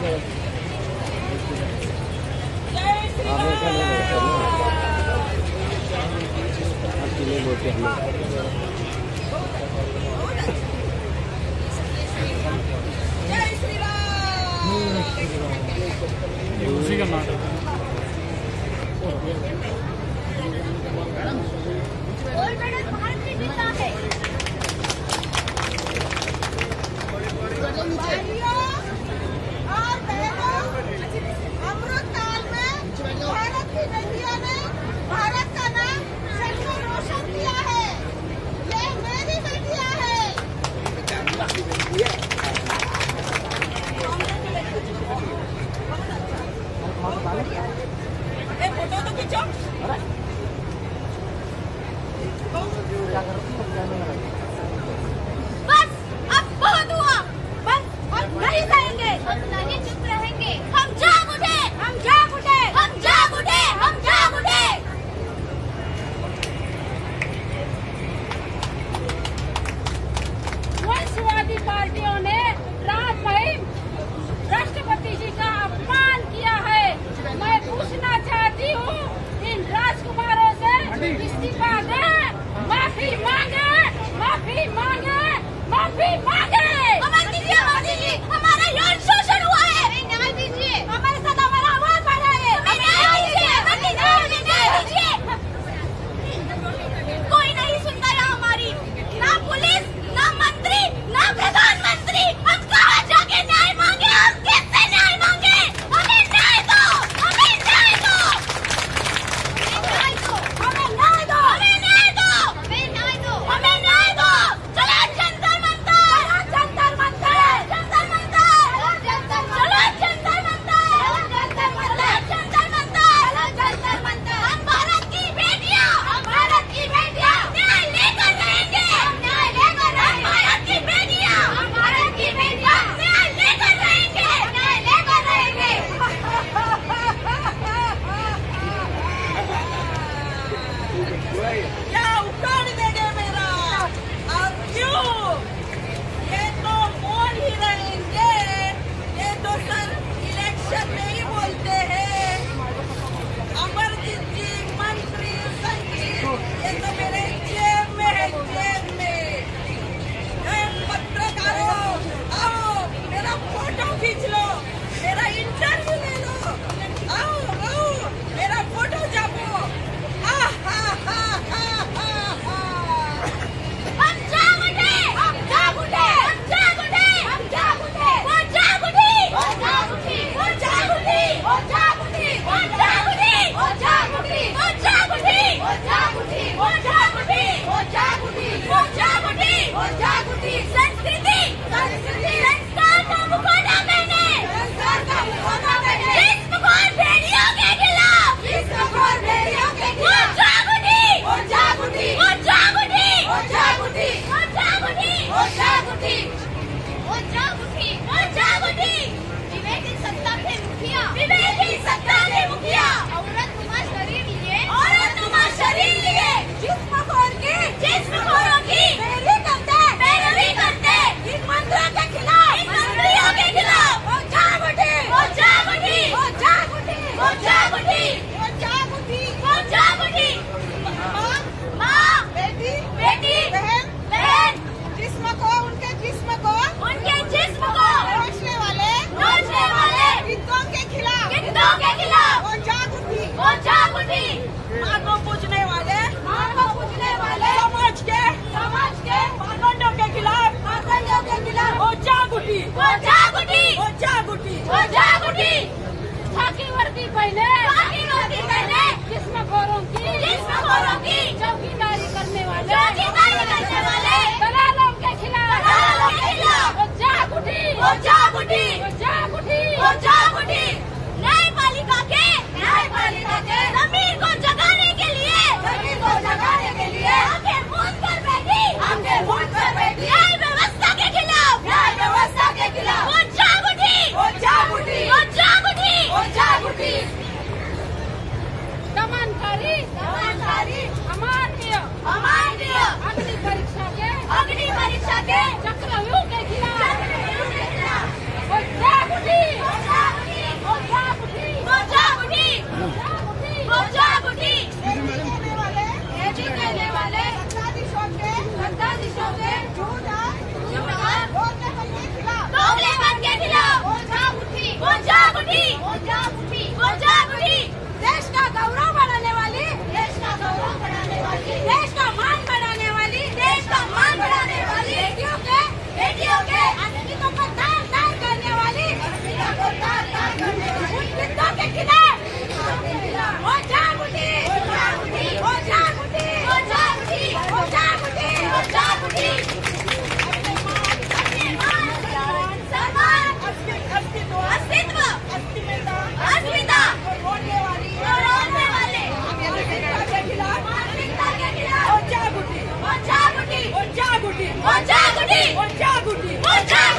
आप ऐसा नहीं बोलते हम Mafia Mach Mafia Mafia My now. Georgia!